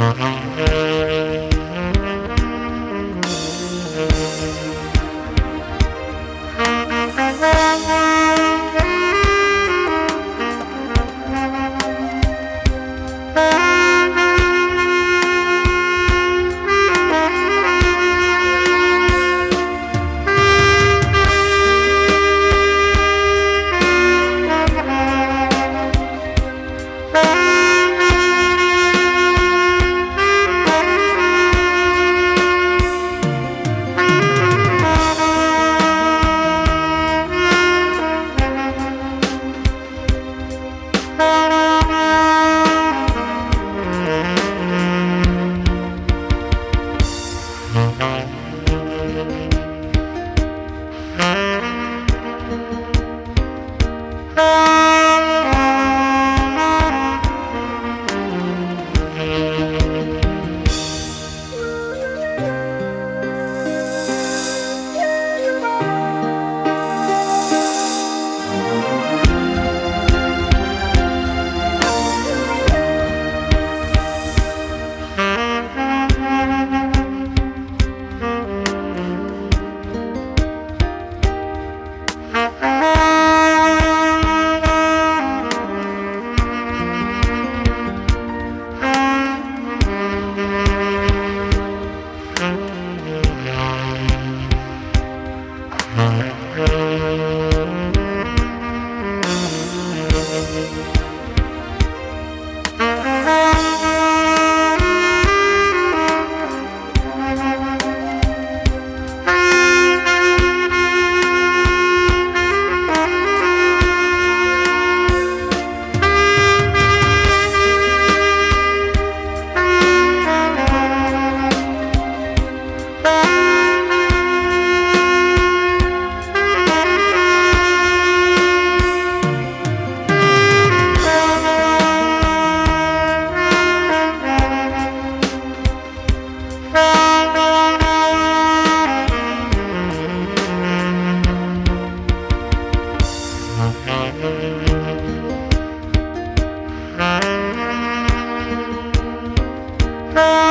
Mm-hmm. Oh.